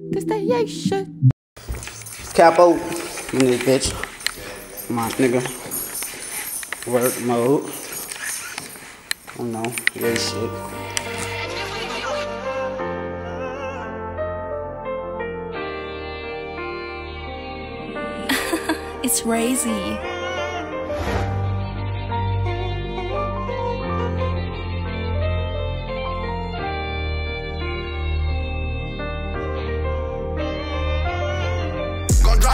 This that yay shit. Capo in this bitch. My nigga. Work mode. I don't know. Yay shit. It's Razy.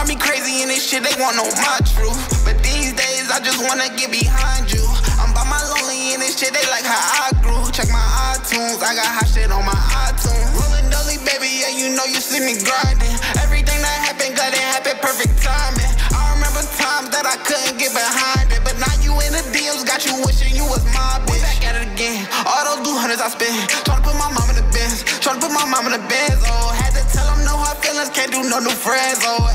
Drive me crazy in this shit, they want no my truth. But these days, I just wanna get behind you. I'm by my lonely in this shit, they like how I grew. Check my iTunes, I got hot shit on my iTunes. Rolling dolly, baby, yeah, you know you see me grinding. Everything that happened, glad it happened, perfect timing. I remember times that I couldn't get behind it. But now you in the DMs, got you wishing you was my bitch. Back at it again, all those blue hundreds I spent. Tryna put my mom in the Benz, tryna put my mom in the Benz. Oh, had to tell them no hard feelings, can't do no new friends. Oh,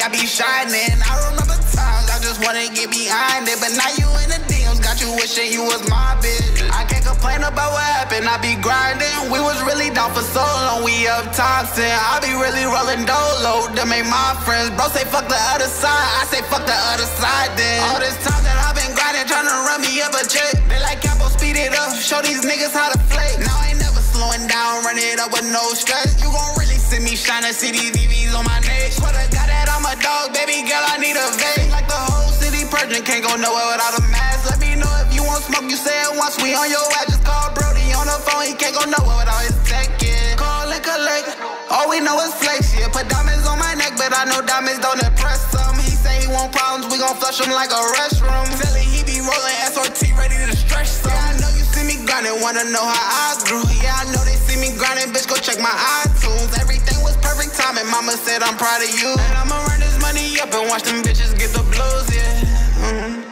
I be shining. I remember times I just wanna get behind it, but now you in the DMs, got you wishing you was my bitch. I can't complain about what happened, I be grinding. We was really down for so long, we up 10. I be really rolling dolo to make my friends. Bro say fuck the other side, I say fuck the other side then. All this time that I've been grinding, trying to run me up a check. They like Capo, speed it up, show these niggas how to flake. Now I ain't never slowing down, run it up with no stress. You gon' really see me shining, see these VVs on my neck. Swear to God that I'm a dog, baby girl, I need a vape. Like the whole city purging, can't go nowhere without a mask. Let me know if you want smoke, you say it once, we on your ass. Just call Brody on the phone, he can't go nowhere without his tech, yeah. Call and collect, all we know is flex, yeah. Put diamonds on my neck, but I know diamonds don't impress him. He say he want problems, we gon' flush him like a restroom. Tell him he be rolling SRT, ready to stretch some. Yeah, I know you grinding, wanna know how I grew. Yeah, I know they see me grinding, bitch, go check my iTunes. Everything was perfect timing, mama said I'm proud of you. And I'ma run this money up and watch them bitches get the blues, yeah. Mhm.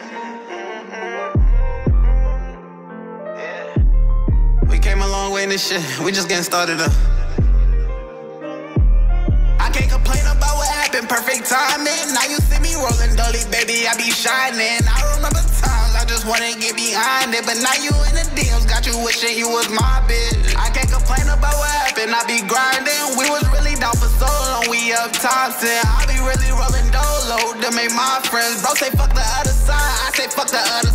We came a long way in this shit, we just getting started up. I can't complain about what happened, perfect timing. Now you see me rolling dolly, baby, I be shining. Wanna get behind it, but now you in the DMs, got you wishing you was my bitch. I can't complain about what happened, I be grinding. We was really down for so long, we up 10. I be really rolling dolo to make my friends. Bro say fuck the other side, I say fuck the other